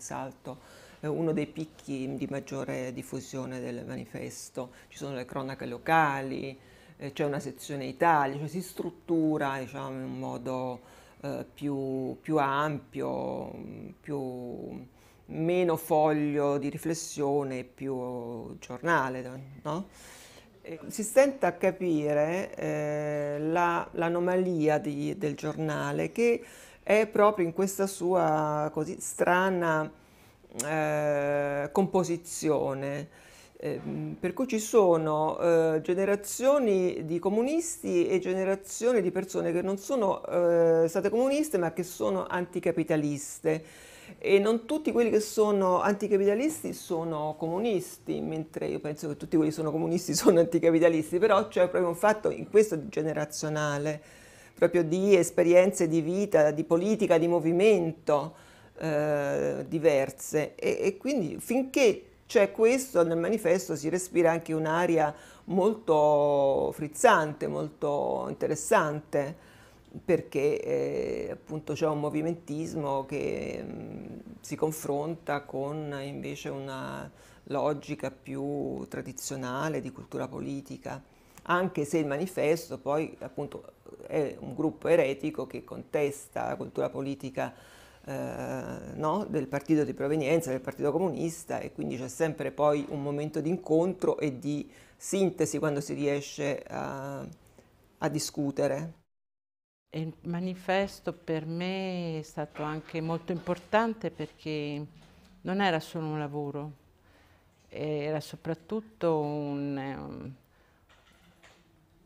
Salto è uno dei picchi di maggiore diffusione del manifesto, ci sono le cronache locali, eh, c'è una sezione Italia, cioè si struttura diciamo, in un modo eh, più, più, ampio, più, meno foglio di riflessione, più giornale. No? Si stenta a capire eh, la, l'anomalia di, del giornale che è proprio in questa sua così strana eh, composizione. Eh, per cui ci sono eh, generazioni di comunisti e generazioni di persone che non sono eh, state comuniste ma che sono anticapitaliste e non tutti quelli che sono anticapitalisti sono comunisti, mentre io penso che tutti quelli che sono comunisti sono anticapitalisti, però c'è proprio un fatto in questo generazionale proprio di esperienze di vita, di politica, di movimento eh, diverse. E, e quindi finché c'è questo nel manifesto si respira anche un'aria molto frizzante, molto interessante perché eh, appunto c'è un movimentismo che mh, mm, si confronta con invece una logica più tradizionale di cultura politica. Anche se il manifesto poi appunto è un gruppo eretico che contesta la cultura politica eh, no? del partito di provenienza, del partito comunista e quindi c'è sempre poi un momento di incontro e di sintesi quando si riesce a, a discutere. Il manifesto per me è stato anche molto importante perché non era solo un lavoro, era soprattutto un,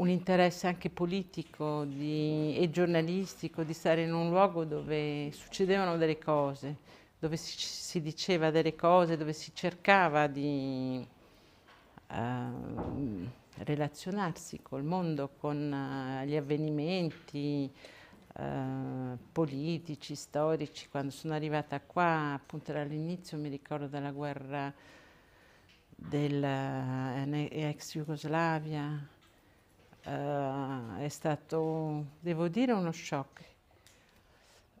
un interesse anche politico di, e giornalistico di stare in un luogo dove succedevano delle cose, dove si, si diceva delle cose, dove si cercava di uh, relazionarsi col mondo, con uh, gli avvenimenti uh, politici, storici. Quando sono arrivata qua, appunto all'inizio mi ricordo della guerra dell'ex Jugoslavia, Uh, è stato, devo dire, uno shock.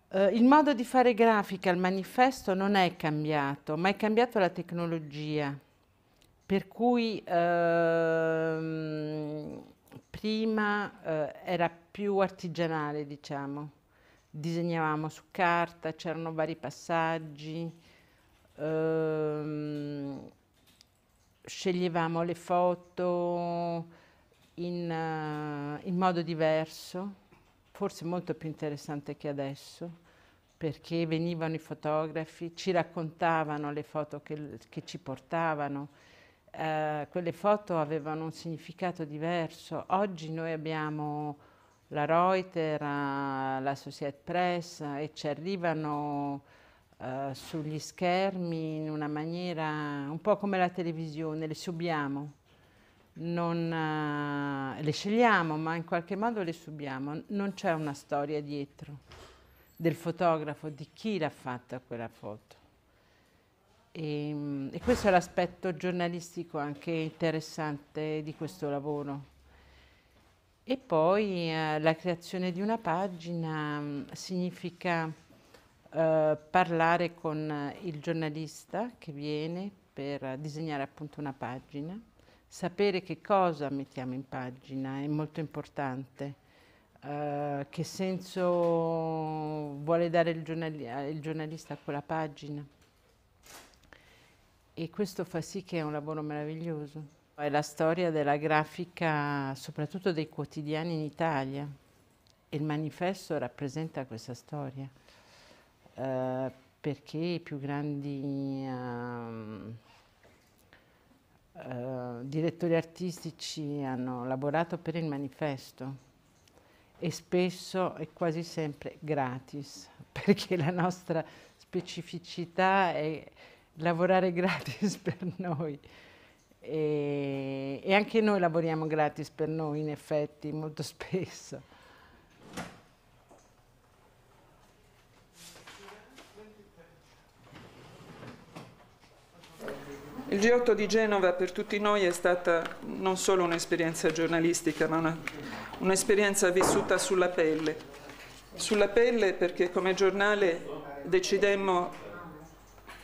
Uh, il modo di fare grafica al manifesto non è cambiato, ma è cambiata la tecnologia, per cui uh, prima eh, era più artigianale, diciamo. Disegnavamo su carta, c'erano vari passaggi, ehm, sceglievamo le foto, in, uh, in modo diverso, forse molto più interessante che adesso, perché venivano i fotografi, ci raccontavano le foto che, che ci portavano, uh, quelle foto avevano un significato diverso. Oggi noi abbiamo la Reuters, la Societe Press e ci arrivano uh, sugli schermi in una maniera un po' come la televisione, le subiamo non, uh, le scegliamo, ma in qualche modo le subiamo. Non c'è una storia dietro del fotografo, di chi l'ha fatta quella foto. E, e questo è l'aspetto giornalistico anche interessante di questo lavoro. E poi uh, la creazione di una pagina um, significa uh, parlare con il giornalista che viene per disegnare appunto una pagina sapere che cosa mettiamo in pagina è molto importante. Uh, che senso vuole dare il, giornali il, giornalista a quella pagina. E questo fa sì che è un lavoro meraviglioso. È la storia della grafica, soprattutto dei quotidiani in Italia. E il manifesto rappresenta questa storia, uh, perché i più grandi... Uh, eh, direttori artistici hanno lavorato per il manifesto e spesso e quasi sempre gratis, perché la nostra specificità è lavorare gratis per noi. E, e anche noi lavoriamo gratis per noi, in effetti, molto spesso. Il G8 di Genova per tutti noi è stata non solo un'esperienza giornalistica, ma un'esperienza un vissuta sulla pelle. Sulla pelle perché come giornale decidemmo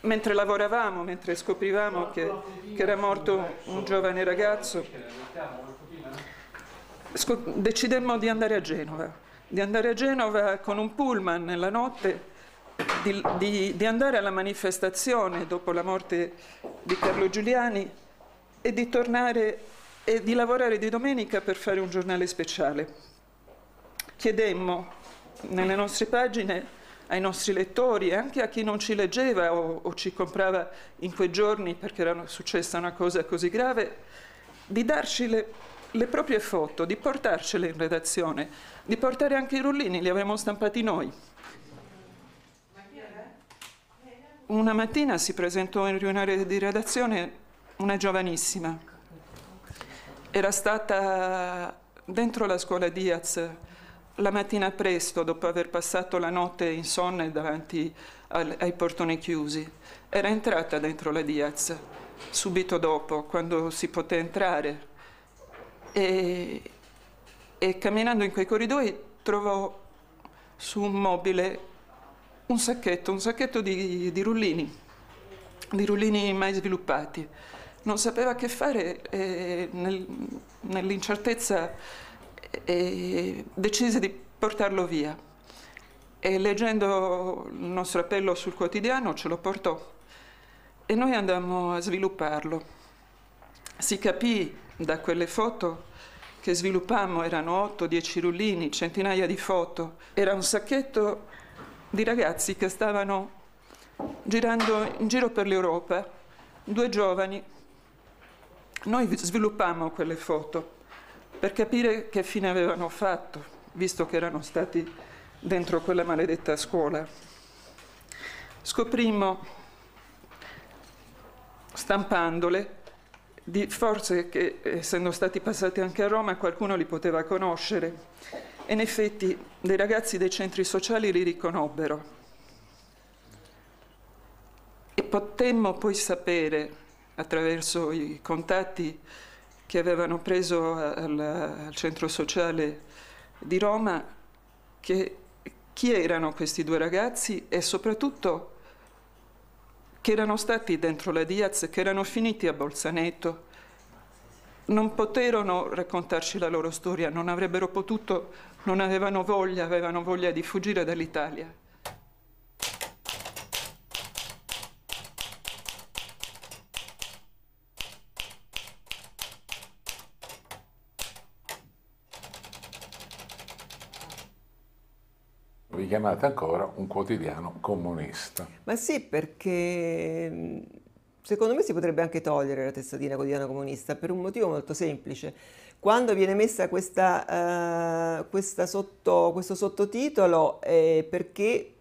mentre lavoravamo, mentre scoprivamo che, che era morto un giovane ragazzo, decidemmo di andare a Genova, di andare a Genova con un pullman nella notte, di, di, di andare alla manifestazione dopo la morte di Carlo Giuliani e di tornare e di lavorare di domenica per fare un giornale speciale. Chiedemmo nelle nostre pagine ai nostri lettori anche a chi non ci leggeva o, o ci comprava in quei giorni perché era successa una cosa così grave, di darci le, le proprie foto, di portarcele in redazione, di portare anche i rullini, li avremmo stampati noi. Una mattina si presentò in riunione di redazione una giovanissima. Era stata dentro la scuola Diaz la mattina presto, dopo aver passato la notte insonne davanti al, ai portoni chiusi, era entrata dentro la Diaz, subito dopo, quando si poté entrare, e, e camminando in quei corridoi trovò su un mobile un sacchetto, un sacchetto di, di rullini, di rullini mai sviluppati. Non sapeva che fare e nel, nell'incertezza decise di portarlo via. E leggendo il nostro appello sul quotidiano ce lo portò e noi andammo a svilupparlo. Si capì da quelle foto che sviluppammo, erano 8-10 rullini, centinaia di foto, era un sacchetto di ragazzi che stavano girando in giro per l'Europa, due giovani. Noi sviluppammo quelle foto per capire che fine avevano fatto, visto che erano stati dentro quella maledetta scuola. Scoprimmo, stampandole, di forze che, essendo stati passati anche a Roma, qualcuno li poteva conoscere. E in effetti dei ragazzi dei centri sociali li riconobbero. E potemmo poi sapere, attraverso i contatti che avevano preso al, al centro sociale di Roma che chi erano questi due ragazzi e soprattutto che erano stati dentro la Diaz, che erano finiti a Bolzaneto, non poterono raccontarci la loro storia, non avrebbero potuto, non avevano voglia, avevano voglia di fuggire dall'Italia. vi chiamate ancora un quotidiano comunista. Ma sì, perché secondo me si potrebbe anche togliere la testatina quotidiano comunista per un motivo molto semplice. Quando viene messa questa, uh, questa sotto, questo sottotitolo è perché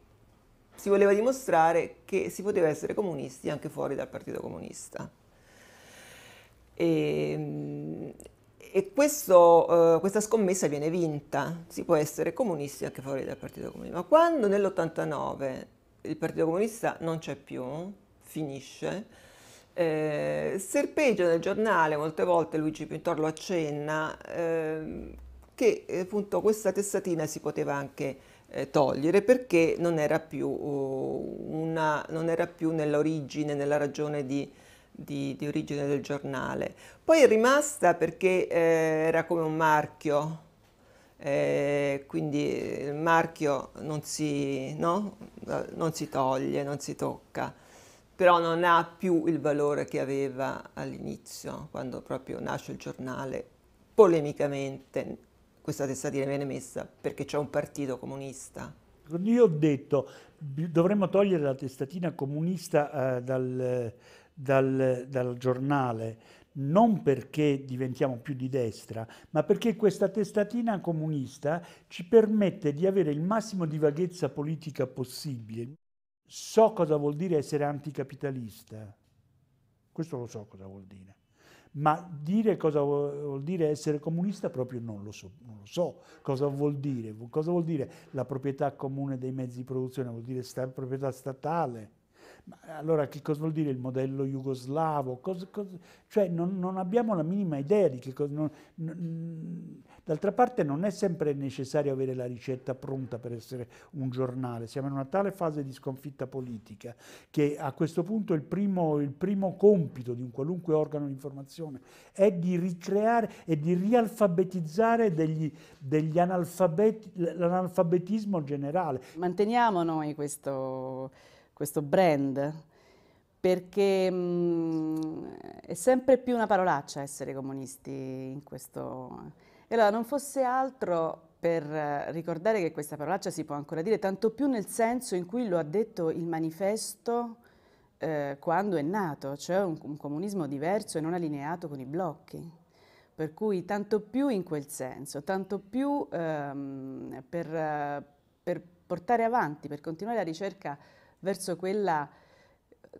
si voleva dimostrare che si poteva essere comunisti anche fuori dal Partito Comunista. E, e questo, uh, questa scommessa viene vinta, si può essere comunisti anche fuori dal Partito Comunista, ma quando nell'89 il Partito Comunista non c'è più, finisce, eh, serpeggia nel giornale, molte volte Luigi Pintor lo accenna, eh, che appunto questa testatina si poteva anche eh, togliere perché non era più, una, non era più nell'origine, nella ragione di di, di origine del giornale. Poi è rimasta perché eh, era come un marchio, eh, quindi il marchio non si, no? non si toglie, non si tocca, però non ha più il valore che aveva all'inizio, quando proprio nasce il giornale, polemicamente questa testatina viene messa perché c'è un partito comunista. Io ho detto dovremmo togliere la testatina comunista eh, dal, dal, dal giornale non perché diventiamo più di destra, ma perché questa testatina comunista ci permette di avere il massimo di vaghezza politica possibile. So cosa vuol dire essere anticapitalista, questo lo so cosa vuol dire, ma dire cosa vuol dire essere comunista proprio non lo so, non lo so cosa vuol dire. Cosa vuol dire la proprietà comune dei mezzi di produzione? Vuol dire sta, proprietà statale Ma allora che cosa vuol dire il modello jugoslavo? Cosa, cosa, cioè non, non, abbiamo la minima idea di che cosa... Non, non, d'altra parte non è sempre necessario avere la ricetta pronta per essere un giornale, siamo in una tale fase di sconfitta politica che a questo punto il primo, il primo compito di un qualunque organo di informazione è di ricreare e di rialfabetizzare degli, degli analfabeti, l'analfabetismo generale. Manteniamo noi questo questo brand, perché mh, mm, è sempre più una parolaccia essere comunisti in questo. E allora non fosse altro per ricordare che questa parolaccia si può ancora dire, tanto più nel senso in cui lo ha detto il manifesto eh, quando è nato, cioè un, un, comunismo diverso e non allineato con i blocchi. Per cui tanto più in quel senso, tanto più ehm, per, per portare avanti, per continuare la ricerca verso quella,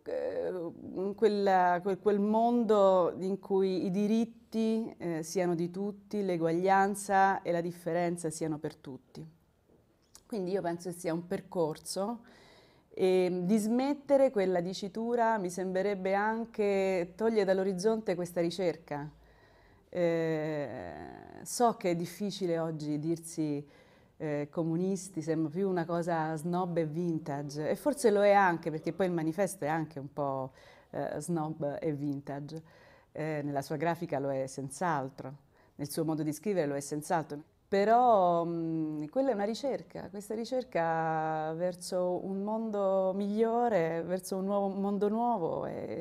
eh, quella, quel, mondo in cui i diritti eh, siano di tutti, l'eguaglianza e la differenza siano per tutti. Quindi io penso che sia un percorso e dismettere quella dicitura mi sembrerebbe anche togliere dall'orizzonte questa ricerca. Eh, so che è difficile oggi dirsi eh, comunisti, sembra più una cosa snob e vintage e forse lo è anche perché poi il manifesto è anche un po' eh, snob e vintage, eh, nella sua grafica lo è senz'altro, nel suo modo di scrivere lo è senz'altro, però mh, quella è una ricerca, questa ricerca verso un mondo migliore, verso un, nuovo, mondo nuovo. E